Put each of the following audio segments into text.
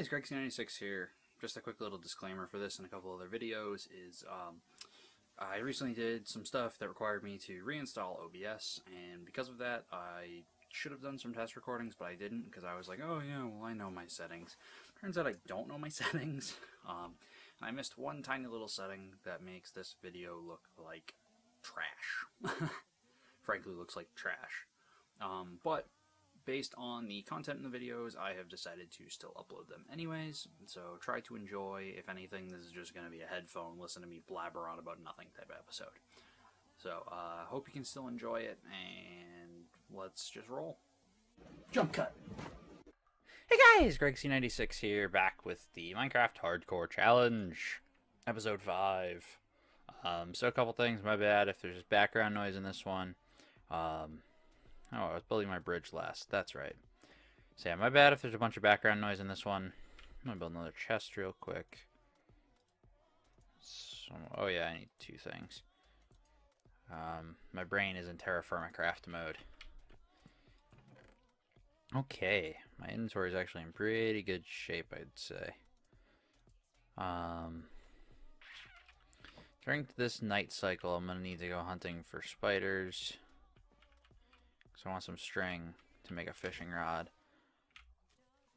guys, Greg96 here. Just a quick little disclaimer for this and a couple other videos is um, I recently did some stuff that required me to reinstall OBS, and because of that, I should have done some test recordings, but I didn't because I was like, oh yeah, well I know my settings. Turns out I don't know my settings, um, and I missed one tiny little setting that makes this video look like trash. Frankly, looks like trash. Um, but based on the content in the videos, I have decided to still upload them anyways, so try to enjoy. If anything, this is just going to be a headphone, listen to me blabber on about nothing type episode. So, uh, hope you can still enjoy it, and let's just roll. Jump cut. Hey guys, Greg C96 here, back with the Minecraft Hardcore Challenge, episode 5. Um, so a couple things, my bad if there's background noise in this one. Um, Oh, I was building my bridge last. That's right. So yeah, my bad if there's a bunch of background noise in this one. I'm gonna build another chest real quick. So, oh yeah, I need two things. Um, my brain is in Terra Firma Craft mode. Okay, my inventory is actually in pretty good shape, I'd say. Um, during this night cycle, I'm gonna need to go hunting for spiders. So I want some string to make a fishing rod.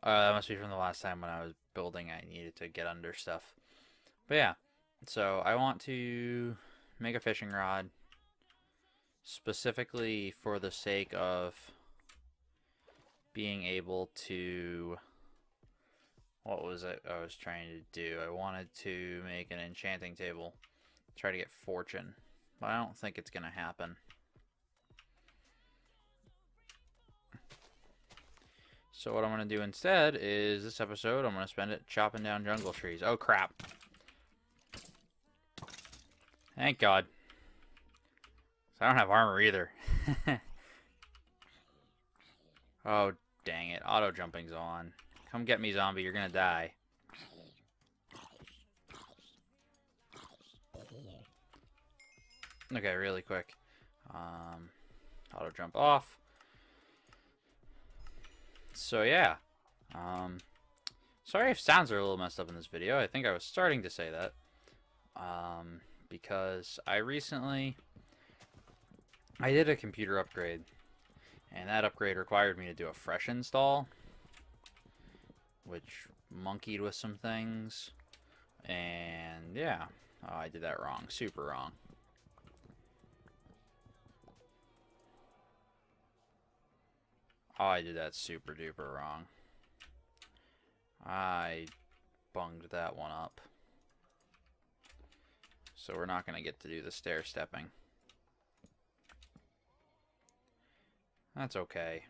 Uh, that must be from the last time when I was building I needed to get under stuff. But yeah, so I want to make a fishing rod specifically for the sake of being able to what was it I was trying to do? I wanted to make an enchanting table, try to get fortune, but I don't think it's going to happen. So what I'm going to do instead is this episode, I'm going to spend it chopping down jungle trees. Oh, crap. Thank God. I don't have armor either. oh, dang it. Auto jumping's on. Come get me, zombie. You're going to die. Okay, really quick. Um, auto jump off so yeah. Um, sorry if sounds are a little messed up in this video. I think I was starting to say that. Um, because I recently... I did a computer upgrade. And that upgrade required me to do a fresh install. Which monkeyed with some things. And yeah. Oh, I did that wrong. Super wrong. Oh, I did that super duper wrong. I bunged that one up. So we're not going to get to do the stair stepping. That's okay.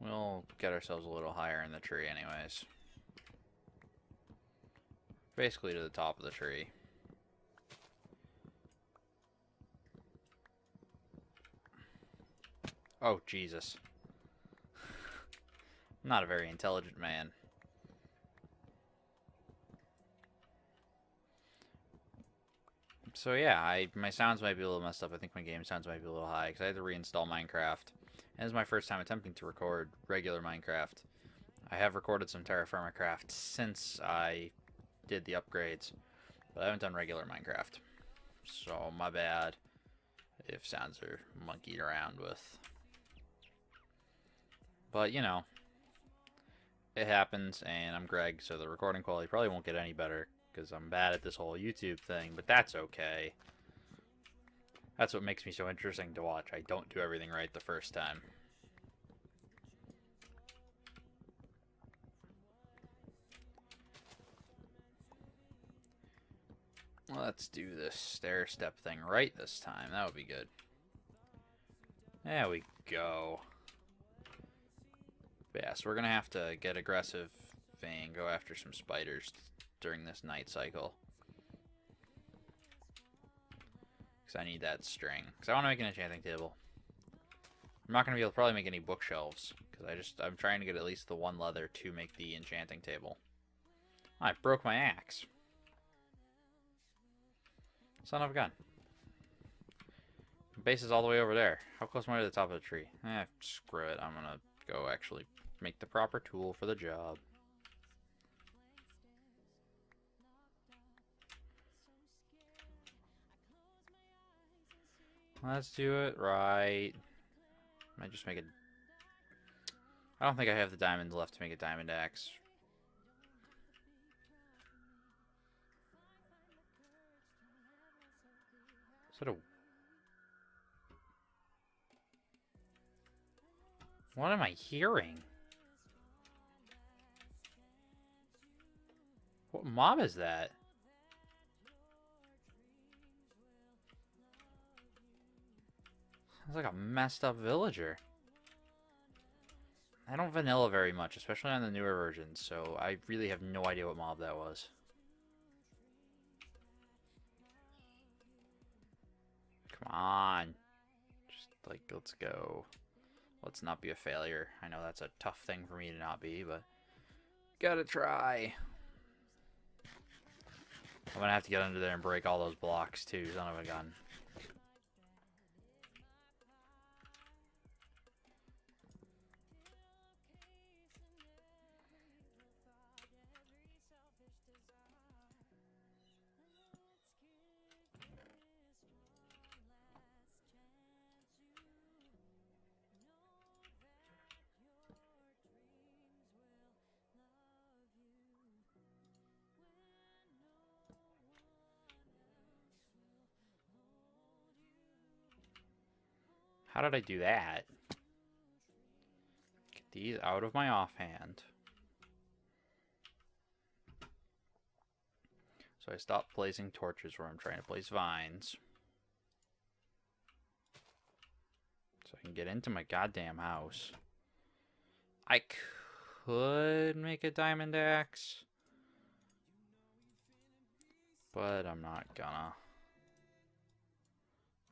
We'll get ourselves a little higher in the tree anyways. Basically to the top of the tree. Oh, Jesus. Not a very intelligent man. So yeah, I my sounds might be a little messed up. I think my game sounds might be a little high because I had to reinstall Minecraft. And this is my first time attempting to record regular Minecraft. I have recorded some Terra Firma Craft since I did the upgrades, but I haven't done regular Minecraft. So my bad if sounds are monkeyed around with. But, you know, it happens, and I'm Greg, so the recording quality probably won't get any better because I'm bad at this whole YouTube thing, but that's okay. That's what makes me so interesting to watch. I don't do everything right the first time. Let's do this stair step thing right this time. That would be good. There we go. Yeah, so we're going to have to get aggressive and go after some spiders during this night cycle. Because I need that string. Because I want to make an enchanting table. I'm not going to be able to probably make any bookshelves. Because I just, I'm trying to get at least the one leather to make the enchanting table. I broke my axe. Son of a gun. Base is all the way over there. How close am I to the top of the tree? Eh, screw it. I'm to go actually make the proper tool for the job. Let's do it right. Might just make it. I don't think I have the diamonds left to make a diamond axe. Is that a... What am I hearing? What mob is that? Sounds like a messed up villager. I don't vanilla very much, especially on the newer versions, so I really have no idea what mob that was. Come on. Just, like, let's go. Let's not be a failure. I know that's a tough thing for me to not be, but... Gotta try. I'm gonna have to get under there and break all those blocks, too, son of a gun. How did I do that? Get these out of my offhand. So I stopped placing torches where I'm trying to place vines. So I can get into my goddamn house. I could make a diamond axe. But I'm not gonna.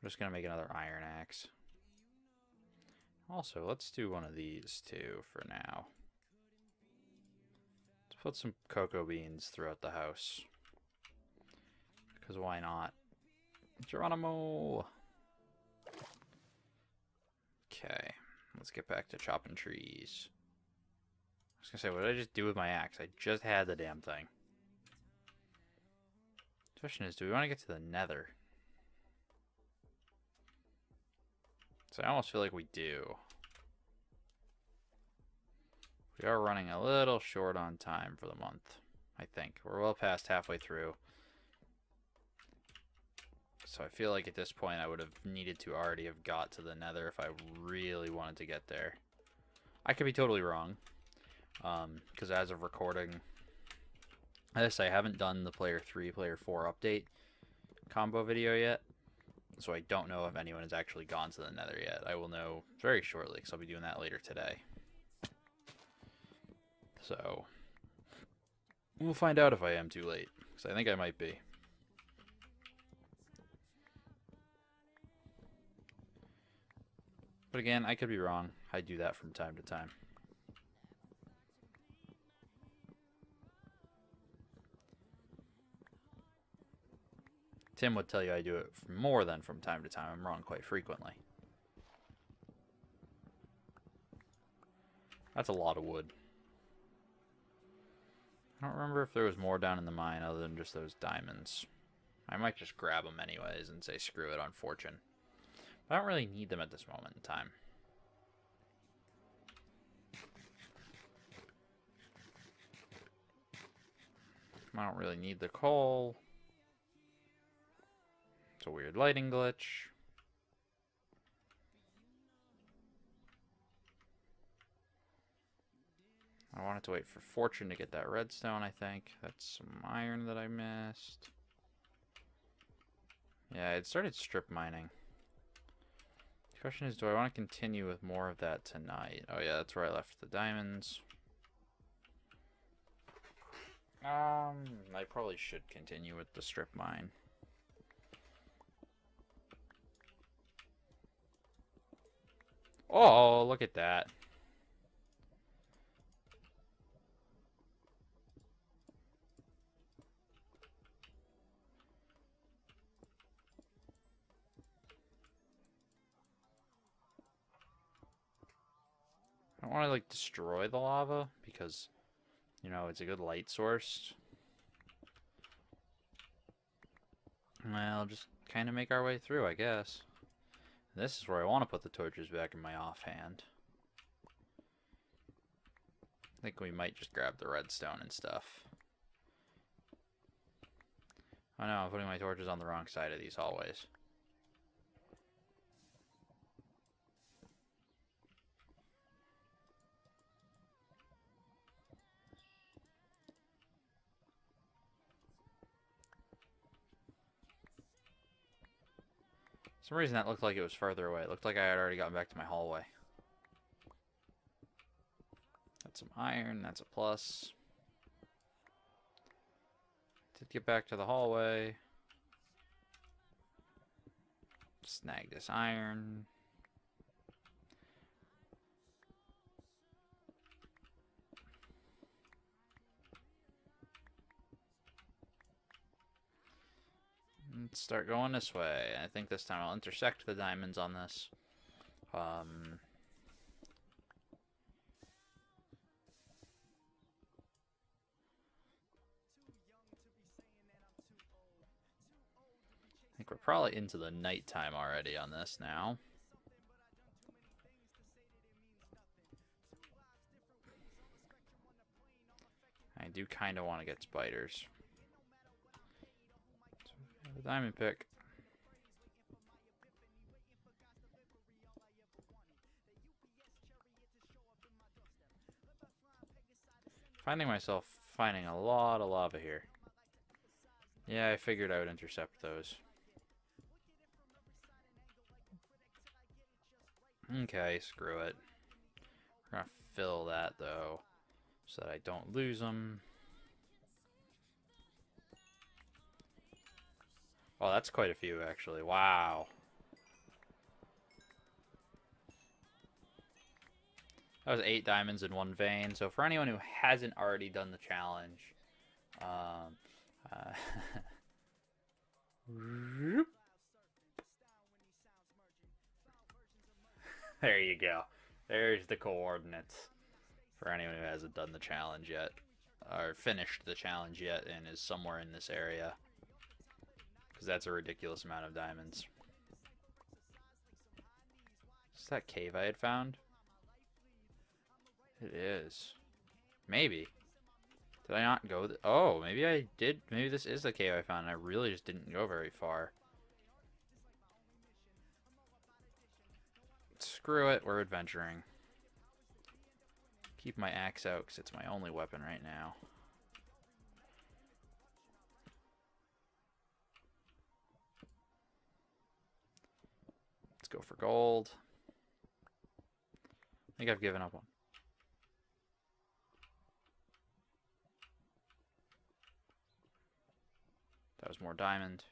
I'm just gonna make another iron axe. Also, let's do one of these too for now. Let's put some cocoa beans throughout the house. Because why not? Geronimo! Okay, let's get back to chopping trees. I was gonna say, what did I just do with my axe? I just had the damn thing. The question is, do we want to get to the nether? So I almost feel like we do. We are running a little short on time for the month, I think. We're well past halfway through. So I feel like at this point I would have needed to already have got to the nether if I really wanted to get there. I could be totally wrong. Because um, as of recording this, I haven't done the Player 3, Player 4 update combo video yet. So I don't know if anyone has actually gone to the nether yet. I will know very shortly because I'll be doing that later today. So we'll find out if I am too late because I think I might be. But again, I could be wrong. I do that from time to time. Tim would tell you I do it more than from time to time. I'm wrong quite frequently. That's a lot of wood. I don't remember if there was more down in the mine other than just those diamonds. I might just grab them anyways and say screw it on fortune. But I don't really need them at this moment in time. I don't really need the coal a weird lighting glitch. I wanted to wait for Fortune to get that redstone, I think. That's some iron that I missed. Yeah, it started strip mining. The question is, do I want to continue with more of that tonight? Oh yeah, that's where I left the diamonds. Um, I probably should continue with the strip mine. Oh, look at that. I don't want to like destroy the lava because you know it's a good light source. Well, just kind of make our way through, I guess. This is where I want to put the torches back in my offhand. I think we might just grab the redstone and stuff. Oh no, I'm putting my torches on the wrong side of these hallways. Some reason that looked like it was further away. It looked like I had already gotten back to my hallway. That's some iron, that's a plus. Did get back to the hallway. Snag this iron. Let's start going this way. I think this time I'll intersect the diamonds on this. Um, I think we're probably into the nighttime already on this now. I do kind of want to get spiders. The diamond pick. Finding myself finding a lot of lava here. Yeah, I figured I would intercept those. Okay, screw it. We're gonna fill that though, so that I don't lose them. Oh, that's quite a few, actually. Wow. That was eight diamonds in one vein. So for anyone who hasn't already done the challenge, um, uh, there you go. There's the coordinates for anyone who hasn't done the challenge yet, or finished the challenge yet, and is somewhere in this area. Because that's a ridiculous amount of diamonds. Is that cave I had found? It is. Maybe. Did I not go? oh, maybe I did. Maybe this is the cave I found. I really just didn't go very far. Screw it. We're adventuring. Keep my axe out because it's my only weapon right now. Let's go for gold. I think I've given up one. That was more diamond.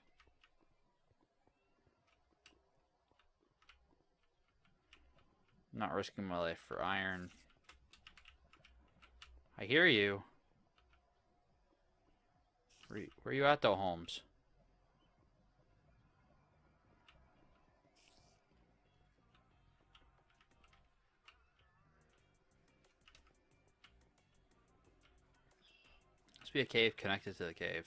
Not risking my life for iron. I hear you. Where, where are you at though, Holmes? Be a cave connected to the cave.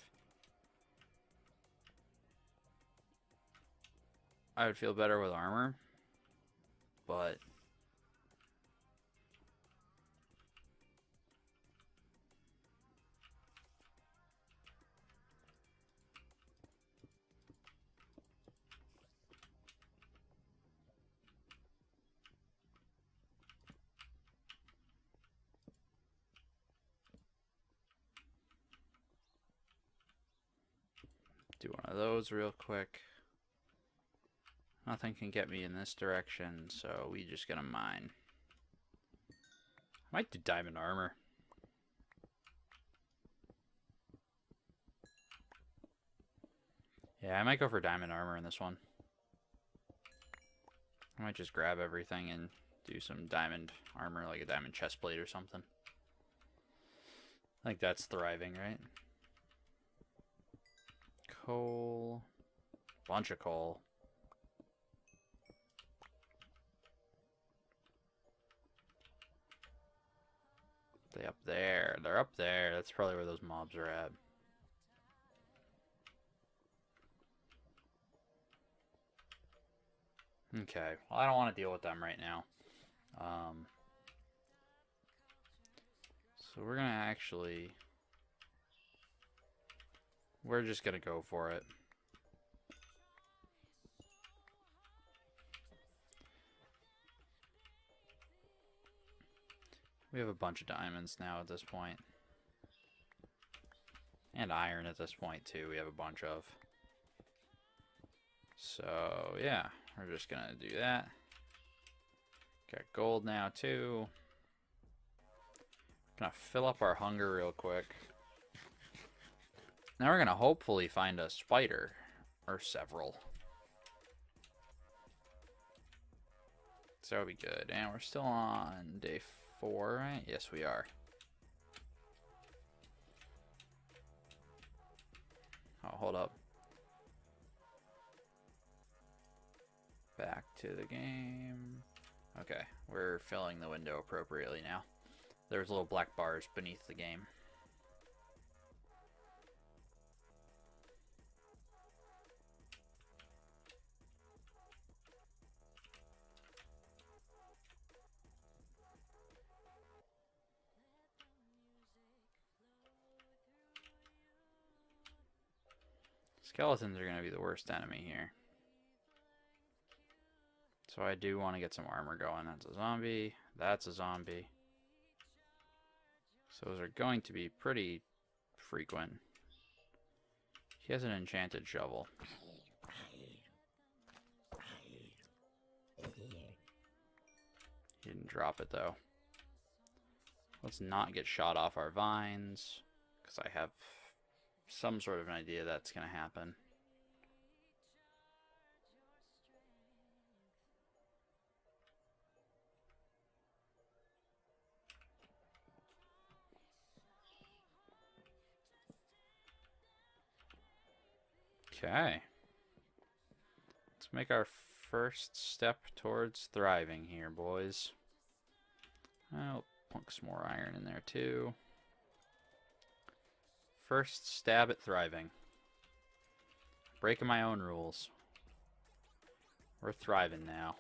I would feel better with armor, but do one of those real quick. Nothing can get me in this direction, so we just gonna mine. I might do diamond armor. Yeah, I might go for diamond armor in this one. I might just grab everything and do some diamond armor, like a diamond chest plate or something. I think that's thriving, right? Coal. Bunch of coal. They up there. They're up there. That's probably where those mobs are at. Okay. Well, I don't want to deal with them right now. Um, so we're going to actually... We're just to go for it. We have a bunch of diamonds now at this point. And iron at this point, too, we have a bunch of. So, yeah, we're just to do that. Got gold now, too. Gonna fill up our hunger real quick. Now we're gonna hopefully find a spider. Or several. So that'll be good. And we're still on day four, right? Yes, we are. Oh, hold up. Back to the game. Okay, we're filling the window appropriately now. There's little black bars beneath the game. Skeletons are going to be the worst enemy here. So I do want to get some armor going. That's a zombie. That's a zombie. So those are going to be pretty frequent. He has an enchanted shovel. He didn't drop it though. Let's not get shot off our vines. Because I have some sort of an idea that's going to happen. Okay. Let's make our first step towards thriving here, boys. Oh, I'll plunk some more iron in there, too. First stab at thriving. Breaking my own rules. We're thriving now.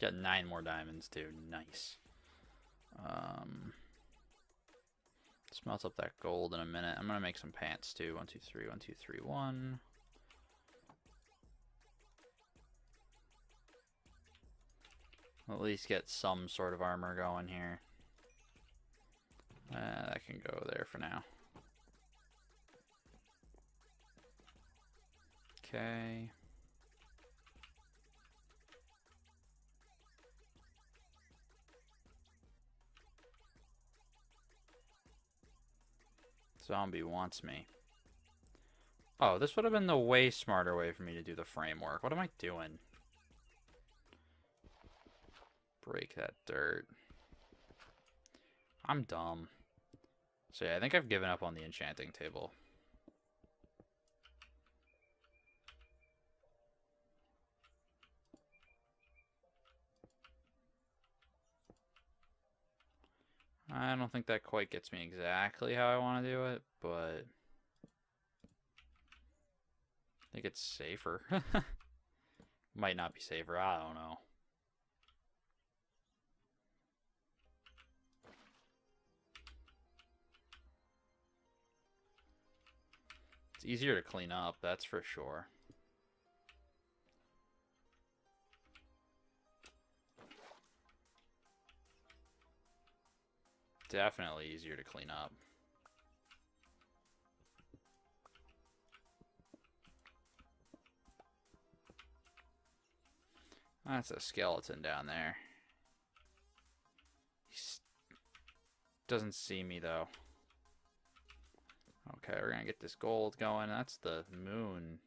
Got nine more diamonds, too. Nice. Um... Smelt up that gold in a minute. I'm going to make some pants too. One, two, three, one, two, three, one. At least get some sort of armor going here. Uh, that can go there for now. Okay. Zombie wants me. Oh, this would have been the way smarter way for me to do the framework. What am I doing? Break that dirt. I'm dumb. So yeah, I think I've given up on the enchanting table. I don't think that quite gets me exactly how I want to do it, but I think it's safer. Might not be safer, I don't know. It's easier to clean up, that's for sure. Definitely easier to clean up. That's a skeleton down there. He doesn't see me, though. Okay, we're gonna get this gold going. That's the moon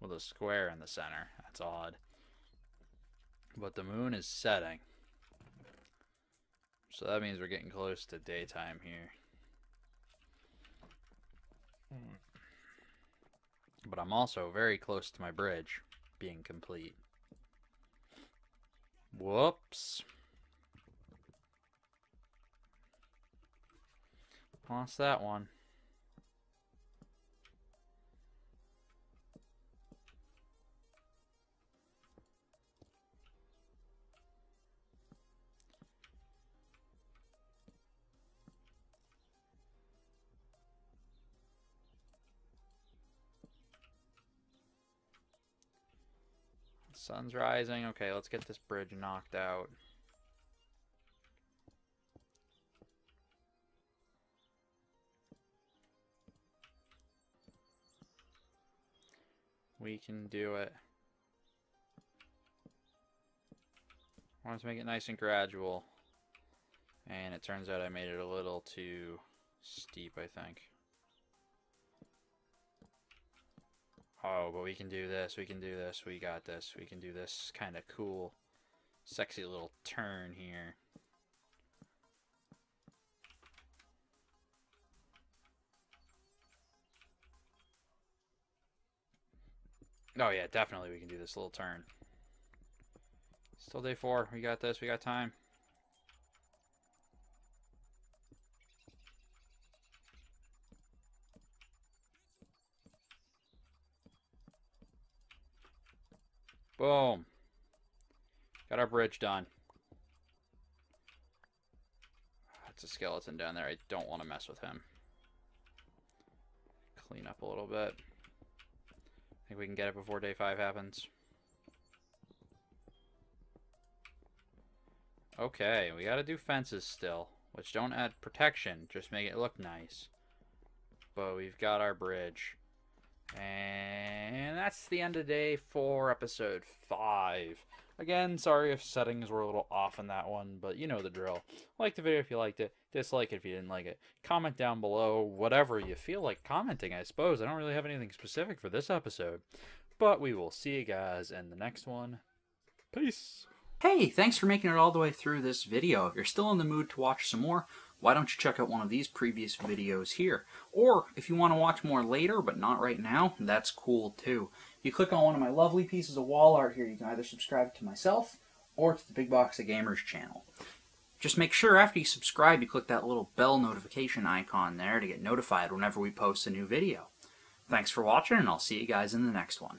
with a square in the center. That's odd. But the moon is setting. So that means we're getting close to daytime here. Hmm. But I'm also very close to my bridge being complete. Whoops. Lost that one. Sun's rising. Okay, let's get this bridge knocked out. We can do it. I wanted to make it nice and gradual. And it turns out I made it a little too steep, I think. Oh, but we can do this, we can do this, we got this, we can do this kind of cool, sexy little turn here. Oh yeah, definitely we can do this little turn. Still day four, we got this, we got time. Boom. Got our bridge done. That's a skeleton down there. I don't want to mess with him. Clean up a little bit. I think we can get it before day five happens. Okay, we gotta do fences still, which don't add protection, just make it look nice. But we've got our bridge. And that's the end of day four, episode five. Again, sorry if settings were a little off in that one, but you know the drill. Like the video if you liked it, dislike it if you didn't like it. Comment down below whatever you feel like commenting, I suppose. I don't really have anything specific for this episode. But we will see you guys in the next one. Peace. Hey, thanks for making it all the way through this video. If you're still in the mood to watch some more, why don't you check out one of these previous videos here? Or if you want to watch more later, but not right now, that's cool too. If you click on one of my lovely pieces of wall art here, you can either subscribe to myself or to the Big Box of Gamers channel. Just make sure after you subscribe, you click that little bell notification icon there to get notified whenever we post a new video. Thanks for watching, and I'll see you guys in the next one.